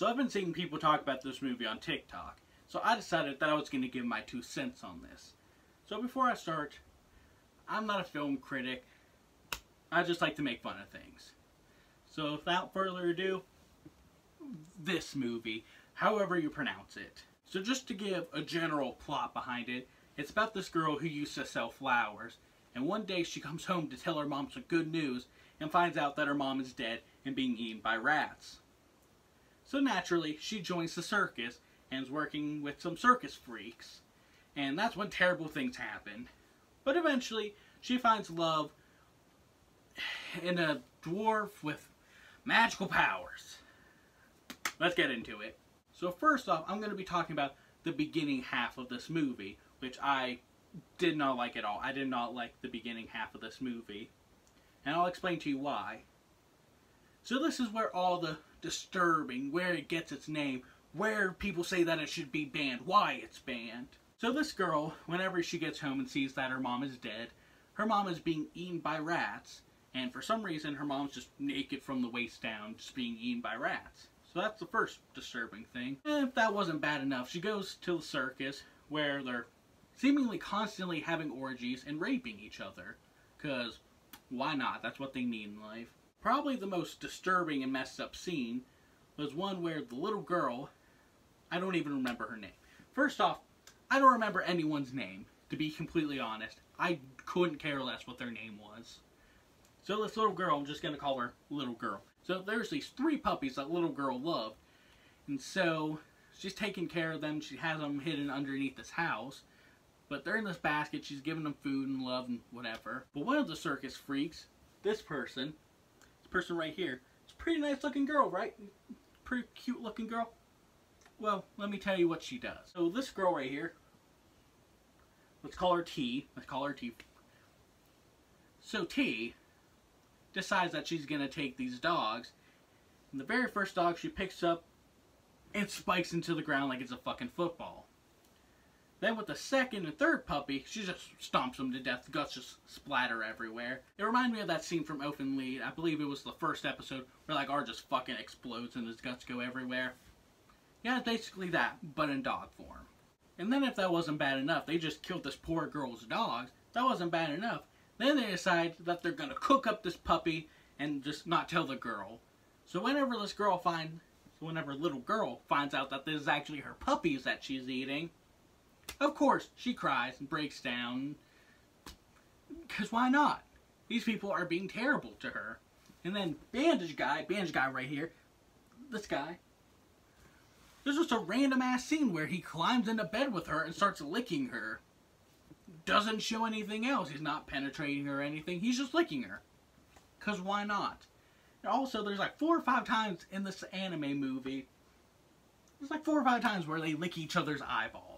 So I've been seeing people talk about this movie on TikTok. So I decided that I was going to give my two cents on this. So before I start, I'm not a film critic. I just like to make fun of things. So without further ado, this movie, however you pronounce it. So just to give a general plot behind it, it's about this girl who used to sell flowers, and one day she comes home to tell her mom some good news and finds out that her mom is dead and being eaten by rats. So naturally, she joins the circus and is working with some circus freaks. And that's when terrible things happen. But eventually, she finds love in a dwarf with magical powers. Let's get into it. So first off, I'm going to be talking about the beginning half of this movie, which I did not like at all. I did not like the beginning half of this movie. And I'll explain to you why. So this is where all the disturbing, where it gets its name, where people say that it should be banned, why it's banned. So this girl, whenever she gets home and sees that her mom is dead, her mom is being eaten by rats, and for some reason her mom's just naked from the waist down, just being eaten by rats. So that's the first disturbing thing. And if that wasn't bad enough, she goes to the circus where they're seemingly constantly having orgies and raping each other. Because why not? That's what they need in life. Probably the most disturbing and messed up scene was one where the little girl, I don't even remember her name. First off, I don't remember anyone's name, to be completely honest. I couldn't care less what their name was. So this little girl, I'm just going to call her little girl. So there's these three puppies that little girl loved. And so she's taking care of them. She has them hidden underneath this house. But they're in this basket. She's giving them food and love and whatever. But one of the circus freaks, this person, person right here, it's a pretty nice looking girl, right? Pretty cute looking girl. Well, let me tell you what she does. So this girl right here, let's call her T. Let's call her T. So T decides that she's going to take these dogs. And the very first dog she picks up and spikes into the ground like it's a fucking football. Then with the second and third puppy, she just stomps them to death. Guts just splatter everywhere. It reminded me of that scene from Elfen Lied. I believe it was the first episode where like R just fucking explodes and his guts go everywhere. Yeah, it's basically that, but in dog form. And then if that wasn't bad enough, they just killed this poor girl's dogs. That wasn't bad enough. Then they decide that they're gonna cook up this puppy and just not tell the girl. So whenever this girl finds, whenever little girl finds out that this is actually her puppies that she's eating, of course, she cries and breaks down. Because why not? These people are being terrible to her. And then Bandage Guy, Bandage Guy right here, this guy, there's just a random ass scene where he climbs into bed with her and starts licking her. Doesn't show anything else. He's not penetrating her or anything. He's just licking her. Because why not? And also, there's like four or five times in this anime movie, there's like four or five times where they lick each other's eyeballs.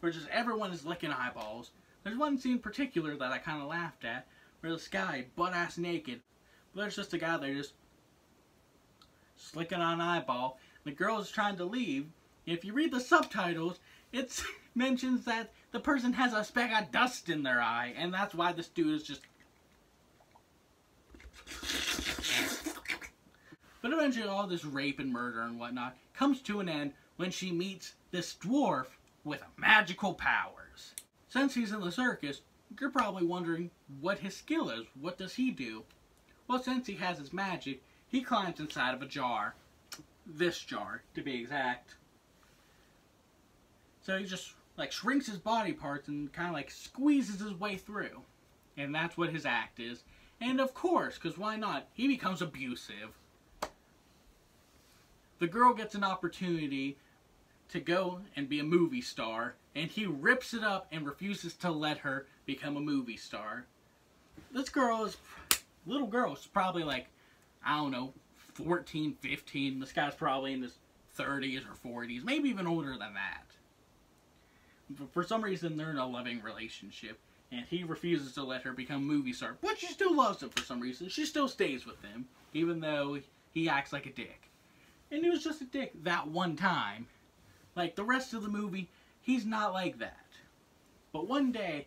Where just everyone is licking eyeballs. There's one scene in particular that I kind of laughed at, where this guy, butt-ass naked, but there's just a guy there just slicking on an eyeball. The girl is trying to leave. If you read the subtitles, it mentions that the person has a speck of dust in their eye, and that's why this dude is just... But eventually all this rape and murder and whatnot comes to an end when she meets this dwarf with magical powers. Since he's in the circus, you're probably wondering what his skill is. What does he do? Well, since he has his magic, he climbs inside of a jar. This jar, to be exact. So he just like shrinks his body parts and kind of like squeezes his way through. And that's what his act is. And of course, because why not, he becomes abusive. The girl gets an opportunity to go and be a movie star, and he rips it up and refuses to let her become a movie star. This girl is, little girl is probably like, I don't know, 14, 15. This guy's probably in his 30s or 40s, maybe even older than that. But for some reason, they're in a loving relationship, and he refuses to let her become a movie star. But she still loves him for some reason. She still stays with him, even though he acts like a dick. And he was just a dick that one time. Like, the rest of the movie, he's not like that. But one day,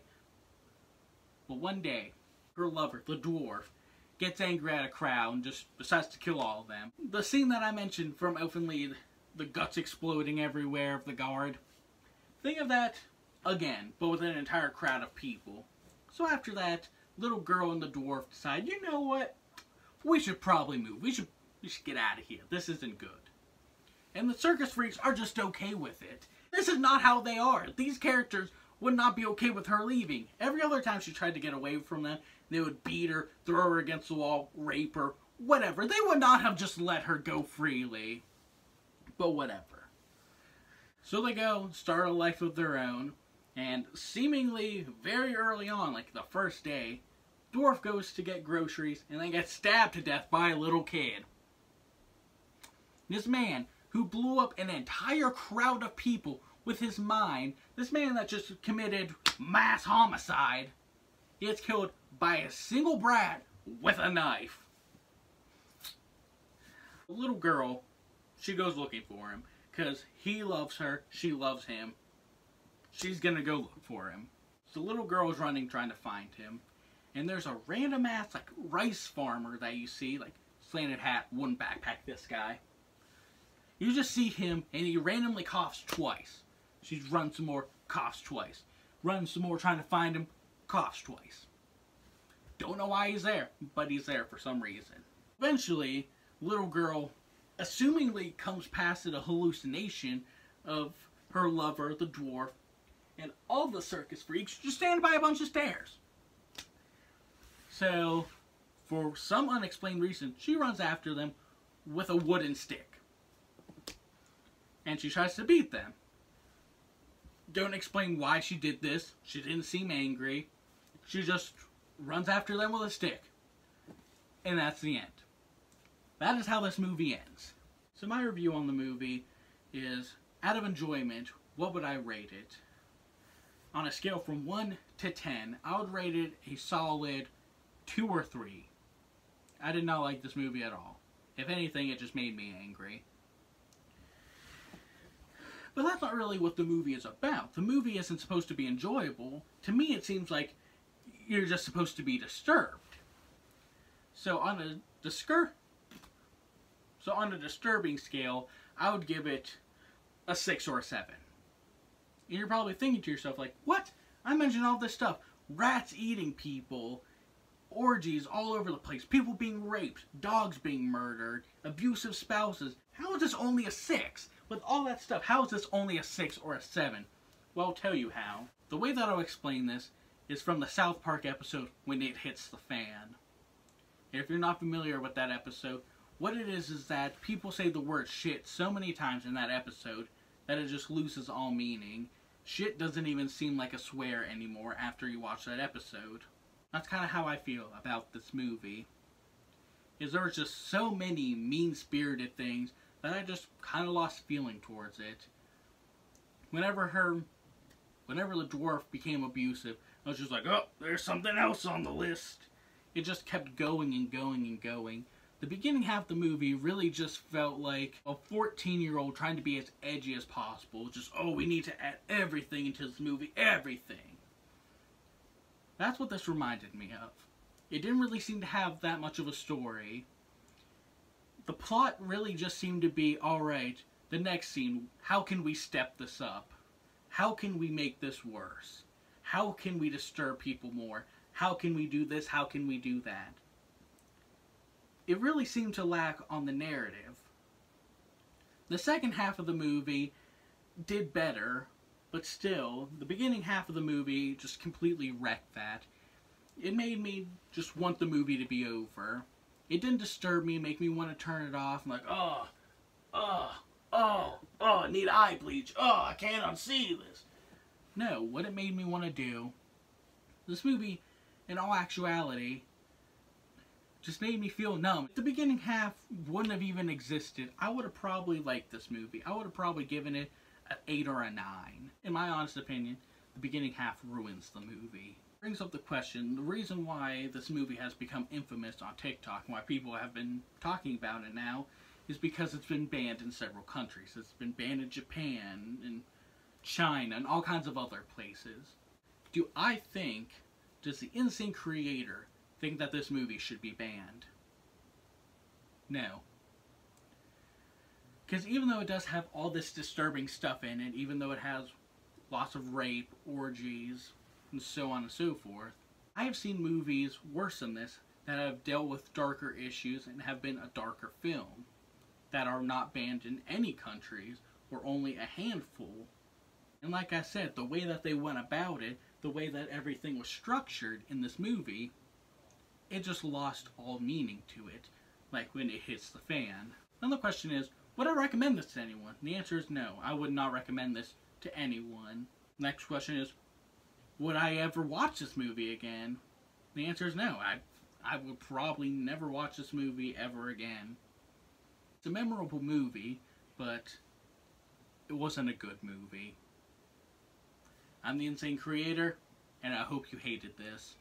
but one day, her lover, the dwarf, gets angry at a crowd and just decides to kill all of them. The scene that I mentioned from Elfen Lied the guts exploding everywhere of the guard. Think of that again, but with an entire crowd of people. So after that, little girl and the dwarf decide, you know what? We should probably move. We should we should get out of here. This isn't good. And the circus freaks are just okay with it. This is not how they are. These characters would not be okay with her leaving. Every other time she tried to get away from them, they would beat her, throw her against the wall, rape her, whatever. They would not have just let her go freely. But whatever. So they go, start a life of their own, and seemingly very early on, like the first day, Dwarf goes to get groceries and then gets stabbed to death by a little kid. This man who blew up an entire crowd of people with his mind, this man that just committed mass homicide, gets killed by a single brat with a knife. The little girl, she goes looking for him because he loves her, she loves him. She's gonna go look for him. The little girl is running trying to find him. And there's a random ass like rice farmer that you see, like slanted hat, wooden backpack, this guy. You just see him and he randomly coughs twice. She runs some more, coughs twice. Runs some more trying to find him, coughs twice. Don't know why he's there, but he's there for some reason. Eventually, little girl assumingly comes past it a hallucination of her lover, the dwarf, and all the circus freaks just stand by a bunch of stairs. So, for some unexplained reason, she runs after them with a wooden stick. And she tries to beat them. Don't explain why she did this. She didn't seem angry. She just runs after them with a stick. And that's the end. That is how this movie ends. So my review on the movie is, out of enjoyment, what would I rate it? On a scale from 1 to 10, I would rate it a solid 2 or 3. I did not like this movie at all. If anything, it just made me angry. But that's not really what the movie is about. The movie isn't supposed to be enjoyable. To me, it seems like you're just supposed to be disturbed. So on a discur so on a disturbing scale, I would give it a 6 or a 7. And you're probably thinking to yourself like, what? I mentioned all this stuff. Rats eating people, orgies all over the place, people being raped, dogs being murdered, abusive spouses. How is this only a 6? With all that stuff, how is this only a 6 or a 7? Well, I'll tell you how. The way that I'll explain this is from the South Park episode, When It Hits the Fan. If you're not familiar with that episode, what it is is that people say the word shit so many times in that episode that it just loses all meaning. Shit doesn't even seem like a swear anymore after you watch that episode. That's kind of how I feel about this movie. Is there's just so many mean-spirited things that I just kind of lost feeling towards it. Whenever her, whenever the dwarf became abusive, I was just like, oh, there's something else on the list. It just kept going and going and going. The beginning half of the movie really just felt like a 14-year-old trying to be as edgy as possible. Just, oh, we need to add everything into this movie, everything. That's what this reminded me of. It didn't really seem to have that much of a story. The plot really just seemed to be, alright, the next scene, how can we step this up? How can we make this worse? How can we disturb people more? How can we do this? How can we do that? It really seemed to lack on the narrative. The second half of the movie did better, but still, the beginning half of the movie just completely wrecked that. It made me just want the movie to be over. It didn't disturb me, make me want to turn it off. I'm like, oh, oh, oh, oh, I need eye bleach. Oh, I can't unsee this. No, what it made me want to do, this movie, in all actuality, just made me feel numb. The beginning half wouldn't have even existed, I would have probably liked this movie. I would have probably given it an 8 or a 9. In my honest opinion, the beginning half ruins the movie. Brings up the question, the reason why this movie has become infamous on TikTok, why people have been talking about it now, is because it's been banned in several countries. It's been banned in Japan, and China, and all kinds of other places. Do I think, does the insane creator think that this movie should be banned? No. Because even though it does have all this disturbing stuff in it, even though it has lots of rape, orgies, and so on and so forth, I have seen movies worse than this that have dealt with darker issues and have been a darker film that are not banned in any countries or only a handful. And like I said, the way that they went about it, the way that everything was structured in this movie, it just lost all meaning to it, like when it hits the fan. Then the question is, would I recommend this to anyone? The answer is no, I would not recommend this to anyone. Next question is, would I ever watch this movie again? The answer is no. I I would probably never watch this movie ever again. It's a memorable movie, but it wasn't a good movie. I'm the Insane Creator, and I hope you hated this.